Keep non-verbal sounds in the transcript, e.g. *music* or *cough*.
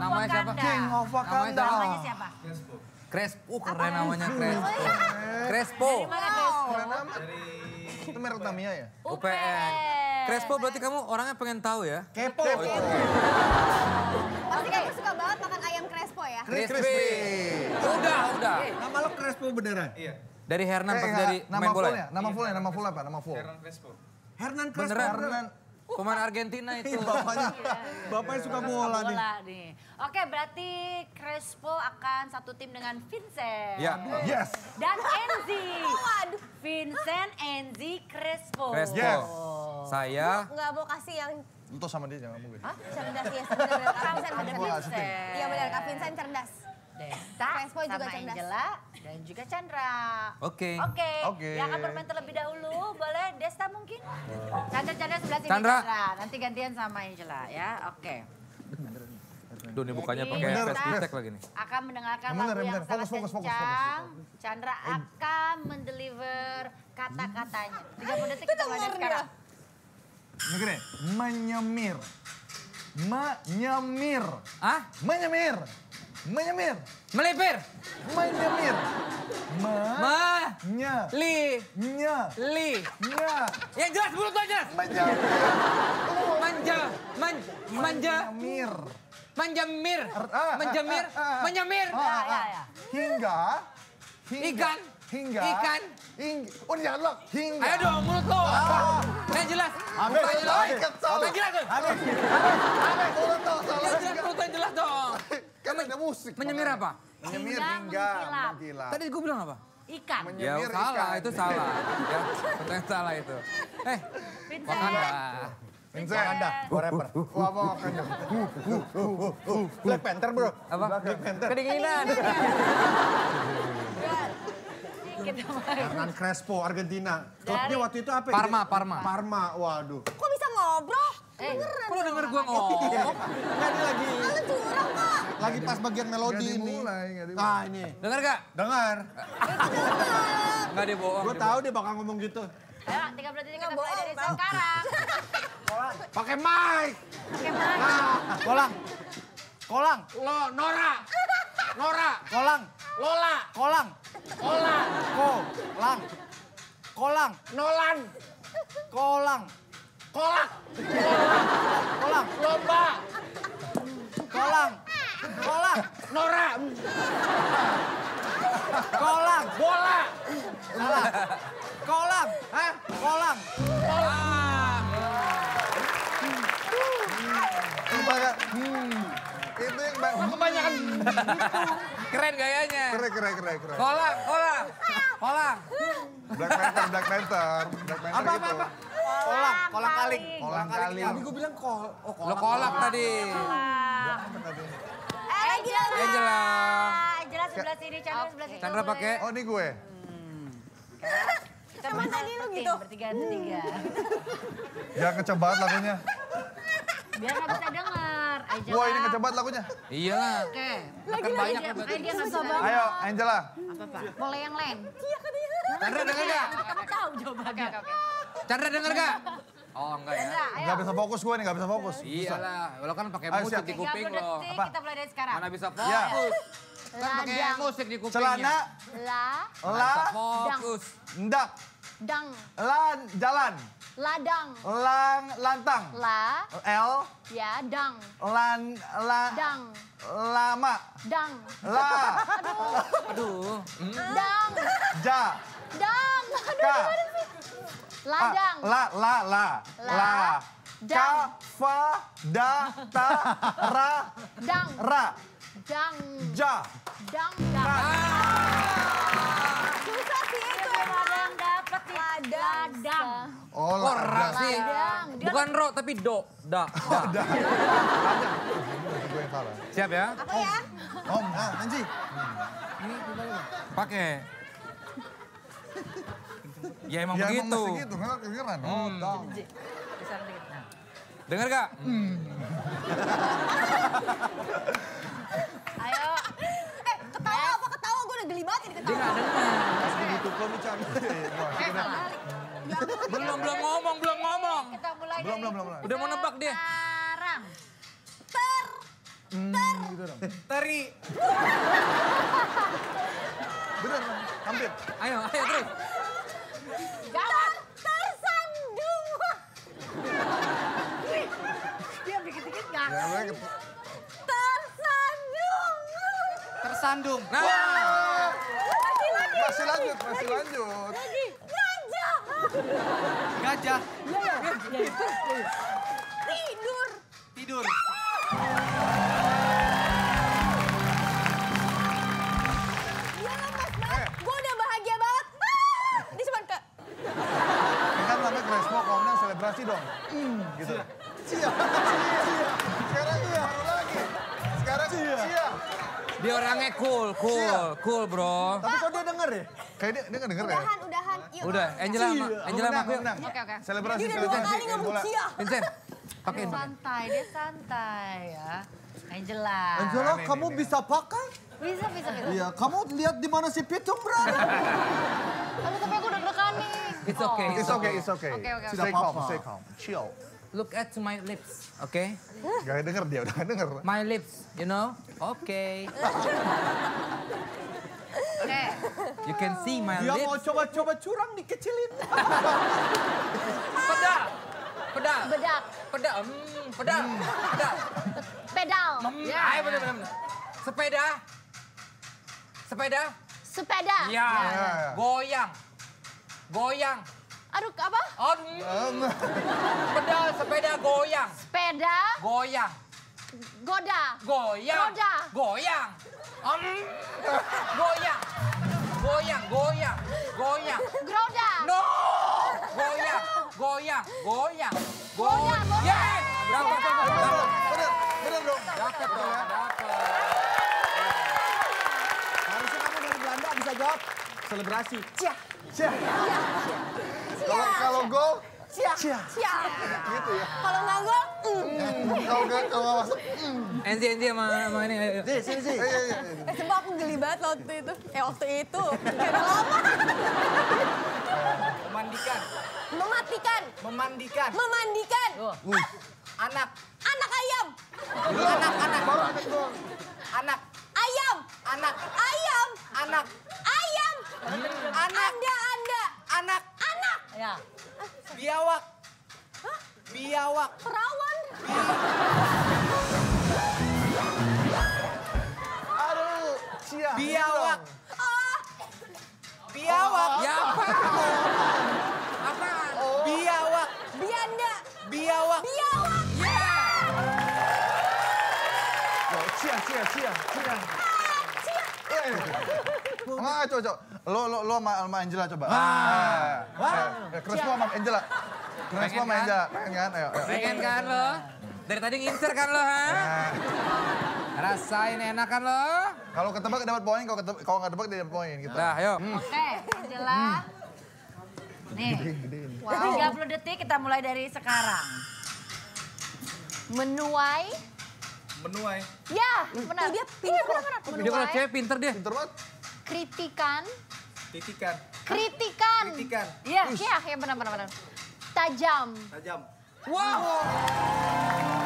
Namanya siapa? King of Wakanda. Namanya siapa? Namanya siapa? Crespo, uh, keren namanya Crespo. Crespo, Mana Crespo? Keren amat. Itu merek Tamiya ya? UPN. Crespo berarti kamu orangnya pengen tahu ya? Kepo. Pasti kamu suka banget makan ayam crespo ya? Crispy. Udah, udah. Nama lo Crespo beneran? Iya. Dari Hernan Eh, dari nama main bola fullnya, ya? nama fullnya, nama full apa? Nama full. Hernan Crespo. Hernan Crespo. Beneran? Hernan. Pemain Argentina itu. Bapaknya, bapaknya suka bola nih. Bola nih. Oke, berarti Crespo akan satu tim dengan Vincent. Ya. Yes. Dan Enzi. Waduh. Vincent, Enzi, Crespo. Crespo. Yes. Saya Nggak mau kasih yang Untuk sama dia jangan mungkin. cerdas ya, cerdas. Kak bener. Vincent. Iya benar, Kak Vincent cerdas. Desta, Crespo juga sama cerdas. Angela, dan juga Chandra. Oke. Oke. Oke. Yang akan bermain terlebih dahulu, boleh Desta mungkin? Chandra, Chandra sebelah sini. Chandra. Nanti gantian sama Angela ya. Oke. Duh nih bukannya Jadi, pakai Facebook lagi nih. Akan mendengarkan bener, lagu yang sangat Fokus, fokus, fokus, kencang. Chandra akan mendeliver kata-katanya. 30 detik kita mulai sekarang. Ini gini, menyemir. Menyemir. Ah? Menyemir. Menyemir. Melipir. Menyemir. Me. Ma. Nya. Li. Nya. Li. Nya. Yang jelas mulut lo jelas. Menyemir. Manja. Man, manja. Menyemir. Menjamir. Menyamir. Ya, ya. Hingga. hingga Ikan. Hingga. Ikan. Hing, oh jangan lo. Hingga. Ayo dong mulut lo. Ah. Yang jelas. Amin. Yang jelas. Amin. Yang jelas. Mulut lo. Yang mulut lo yang jelas dong. Kan ada musik. Menyemir apa? Menyemir Hingga mengkilap. Tadi gue bilang apa? Ikan. Men- Ya salah, ikan. itu salah. Ya, pertanyaan salah itu. Eh, Vincent. Wakanda. Vincent. Anda, gua rapper. Wah, apa Wakanda? Black Panther bro. Apa? Black Panther. Kedinginan. Hernan Crespo, Argentina. Klubnya waktu itu apa? ya? Parma, Parma. Parma, waduh. Kok bisa ngobrol? Eh, Kok lo denger gue ngomong? Nggak, ini lagi Lu curang kok. lagi pas bagian melodi Nggak ini. dimulai, nggak dimulai. Ah ini. Dengar gak? Dengar. Gak dia bohong. Gue tahu dia bakal ngomong gitu. ayo 30 detik kita mulai dari sekarang. *laughs* Pakai mic. Oke, Mas. Kolang. Kolang. Lo, Nora. Nora. Kolang. Lola. Kolang. Ola. Kolang. Kolang. Nolan. Kolang. Kolak. Kolang. Lomba. Kolang. Kolang. Nora. Kolang. Bola. Salah. Kolang. Hah? Kolang. Ah. Kebanyakan. Hmm. Itu yang ba- Kebanyakan. Keren gayanya. keren keren keren keren. Kolak, kolak. Kolak. Black Panther, Black Panther, Black Panther Apa, apa, gitu. apa? Kolang. Kolang kaling. Kolang kaling. Tadi gue bilang kol. Oh, Lo kolak tadi. Eh, Angela. Angela. Angela sebelah sini, Chandra sebelah situ. Chandra pakai. Oh ini gue. Kita main tadi lu gitu. Bertiga-tiga. Jangan kecobaat lagunya. Biar nggak bisa denger. Angela. Wah ini kecobaat lagunya. Iyalah. Oke. Kan banyak dia, ya dia bisa denger. Ayo Angela. Apa, Pak? Boleh yang lain. Chandra denger gak? Kamu tahu jawabannya. Oke, oke. Chandra denger gak? Oh enggak ya. Chandra, ayo. Gak bisa fokus gue nih, gak bisa fokus. Iyalah, lo kan pakai musik siap. di kuping 30 lo. Apa? kita mulai dari sekarang. Mana bisa Ya. fokus? Kan pakai musik di kupingnya. Celana, La, la, fokus. ndak, dang, lan, jalan, ladang, lang, lantang, la, l, ya, dang, lan, la, dang, lama, dang, la, Aduh. Hmm. dang, ja, dang, ka, aduh, ladang, la, la, la, La, la, dang. ka, fa, da, ta, ra, dang, ra, dang, ja, dang, dang. Susah sih itu emang. ada yang dapat nih. Ladang. Ladang. oh, Kok ra la, sih? Ladang. Bukan ro tapi do. Da. da. yang salah. Siap ya? Apa ya? Om, ah, Nanji. Pakai. Ya emang Ya emang begitu. mesti gitu, nggak kedengeran. Oh, dong. Nah. Dengar gak? Ayo. Eh, ketawa apa ketawa? Gue udah geli banget ini Dia ketawa. gak dengar. Gitu kok lu Chan. Eh, salah. Belum, belum ngomong, belum ngomong. Kita mulai Belum, belum, belum, belum. Udah mau nebak dia. Sekarang. Ter, gitu dong. Teri. Bener, hampir. Ayo, ayo terus. Gawat. Tersandung. Dia dikit-dikit nggak. Ya, Tersandung. Tersandung. Nah, masih lanjut, masih lanjut. Gajah. Gajah. Tidur. Dia orangnya cool, cool, cool bro. Tapi kok dia denger ya? Kayak dia, dia nggak denger ya? Udahan, udahan. Yuk. Udah, Angela, sama- Cia. Angela sama aku. Oke, oke. Selebrasi, Dia udah dua selebrasi. kali ngomong cia. Vincent, pakai Dia santai, dia santai ya. Angela. Angela, ini, kamu ini. bisa pakai? Bisa, bisa, bisa. Iya, kamu lihat di mana si Pitung berada. Aduh, tapi aku deg-degan nih. It's okay. It's okay, it's okay. Oke, oke, oke. Stay calm, stay calm. Chill. Look at my lips, okay? Gak denger dia, udah gak denger. My lips, you know? Okay. Oke. You can see my Dia mau lips. coba-coba curang dikecilin. Pedal, pedal, Bedak, pedal, hmm, pedal, pedal. pedal. Hmm, Ya. ayo bener bener. bener. Sepeda, sepeda. Sepeda. Ya. Ya. Goyang, goyang. Aduh, apa? Hmm. pedal sepeda goyang, Sepeda, goyang, goda. goyang, Roda. goyang. Om, goyang, goyang, goyang, goyang. Groda. No, goyang, goyang, goyang, Goyang. Yes, dapat, dapat. Bener, bener dong. Dapat dong, dapat. Harusnya kamu dari Belanda bisa jawab. Selebrasi. Cia. Cia. Kalau kalau gol, Cia. Cia. gitu ya. Kalau nggak gol, mm. Kalau nggak kalau nggak masuk, Enzi, Enzi sama, sama ini. ayo. Sini, sini, sini. eh, eh, eh. Sumpah aku geli banget waktu itu. Eh waktu itu. *laughs* Kayak lama. Memandikan. Mematikan. Memandikan. Memandikan. Wih, Anak. Anak ayam. Anak, anak. Anak. Ayam. Anak. Ayam. Anak. Ayam. Anak. Anda, anda. Anak. Anak. Ya. Biawak. Biawak. Perawan. Aduh, cia. Biawak. Ah. Biawak. Ya apa? Apaan? Biawak. Bianda. Biawak. Biawak. Oh, cia, cia, cia, cia. Eh, Ah, coba. Lo, lo, lo sama, sama Angela coba. Ah. Eh, eh, Crespo sama Angela. Crespo sama Pengen kan? Angela. Pengen kan? Ayo, ayo. Pengen kan lo? Dari tadi ngincer kan lo, ha? Nah, Rasain enak kan lo? kalau ketebak dapat poin, kalau ketebak, kalau nggak tebak dia dapat poin gitu. Dah, ayo. Oke, Angela. Nih, Gede ini. 30 detik kita mulai dari sekarang. Menuai. Menuai. Ya, benar. Tuh dia pintar Iya, benar, loh. benar. Dia kalau Menuai. cewek pinter dia. Pinter banget. Kritikan. Titikan. Kritikan. Kritikan. Iya, iya, ya benar, benar, benar. Tajam. Tajam. Wow.